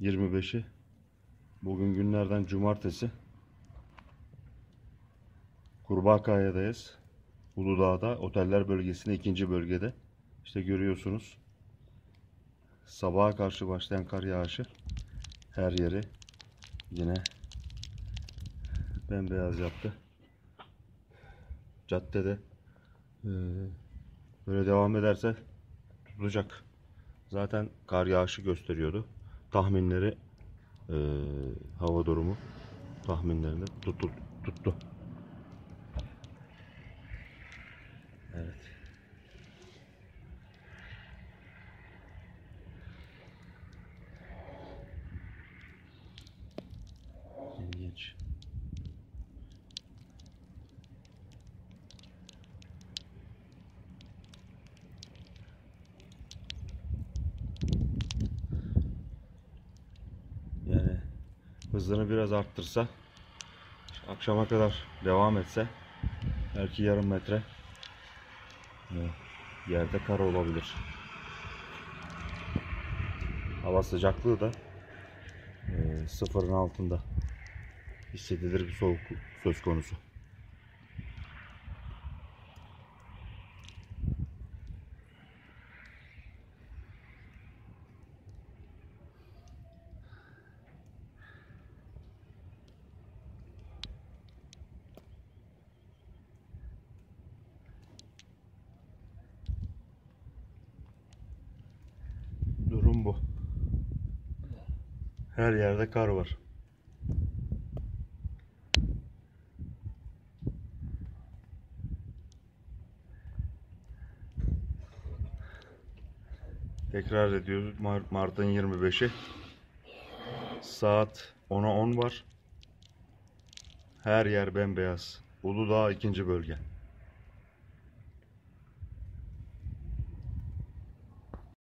25'i Bugün günlerden cumartesi. Kurbağakaya'dayız. Uludağ'da oteller bölgesinde ikinci bölgede. İşte görüyorsunuz. Sabaha karşı başlayan kar yağışı. Her yeri Yine Bembeyaz yaptı. Caddede Böyle devam ederse Tutulacak Zaten kar yağışı gösteriyordu. Tahminleri eee, hava durumu tahminlerinde tuttu. tuttu. Hızını biraz arttırsa akşama kadar devam etse belki yarım metre e, yerde kar olabilir. Hava sıcaklığı da e, sıfırın altında hissedilir bir soğuk söz konusu. Her yerde kar var. Tekrar ediyoruz. Mar- Mart'ın 25'i. Saat 10'a 10 var. Her yer bembeyaz. Uludağ ikinci bölge.